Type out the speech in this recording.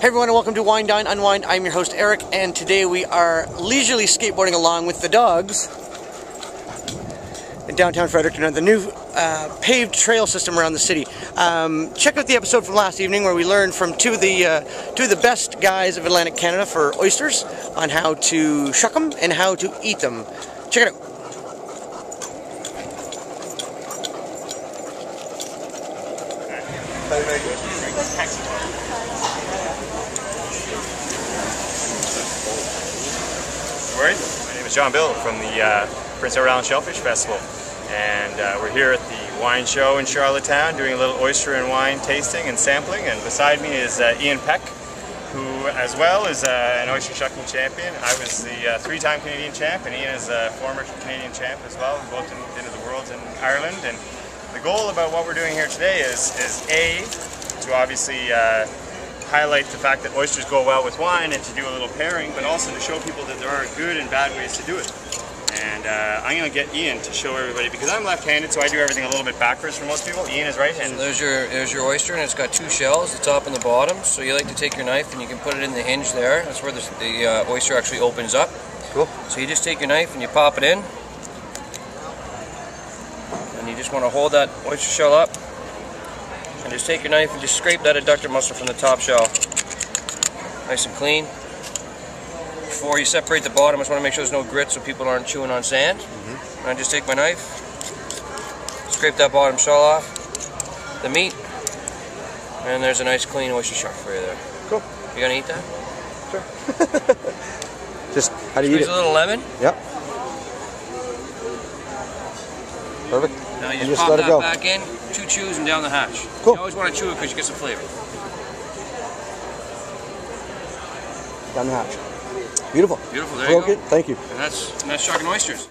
Hey everyone, and welcome to Wine Dine Unwind. I'm your host Eric, and today we are leisurely skateboarding along with the dogs in downtown Fredericton on the new uh, paved trail system around the city. Um, check out the episode from last evening where we learned from two of the uh, two of the best guys of Atlantic Canada for oysters on how to shuck them and how to eat them. Check it out. My name is John Bil from the uh, Prince Edward Island Shellfish Festival, and uh, we're here at the wine show in Charlottetown doing a little oyster and wine tasting and sampling. And beside me is uh, Ian Peck, who as well is uh, an oyster shucking champion. I was the uh, three-time Canadian champ, and Ian is a former Canadian champ as well. We've both been to the Worlds in Ireland, and the goal about what we're doing here today is, is A, to obviously uh, highlight the fact that oysters go well with wine and to do a little pairing, but also to show people that there are good and bad ways to do it. And uh, I'm going to get Ian to show everybody, because I'm left-handed, so I do everything a little bit backwards for most people. Ian is right-handed. There's your there's your oyster, and it's got two shells, the top and the bottom. So you like to take your knife and you can put it in the hinge there. That's where the, the uh, oyster actually opens up. Cool. So you just take your knife and you pop it in, and you just want to hold that oyster shell up, and just take your knife and just scrape that adductor muscle from the top shell, nice and clean. Before you separate the bottom, I just want to make sure there's no grit so people aren't chewing on sand. Mm-hmm. And I just take my knife, scrape that bottom shell off, the meat, and there's a nice clean oyster shark for you there. Cool. You gonna eat that? Sure. just how do you eat it? a little lemon. Yep. Perfect. Now you just, just pop let it that go. back in, two chews and down the hatch. Cool. You always want to chew it because you get some flavor. Down the hatch. Beautiful. Beautiful, there you Okay, go. thank you. And that's, and that's shark and oysters.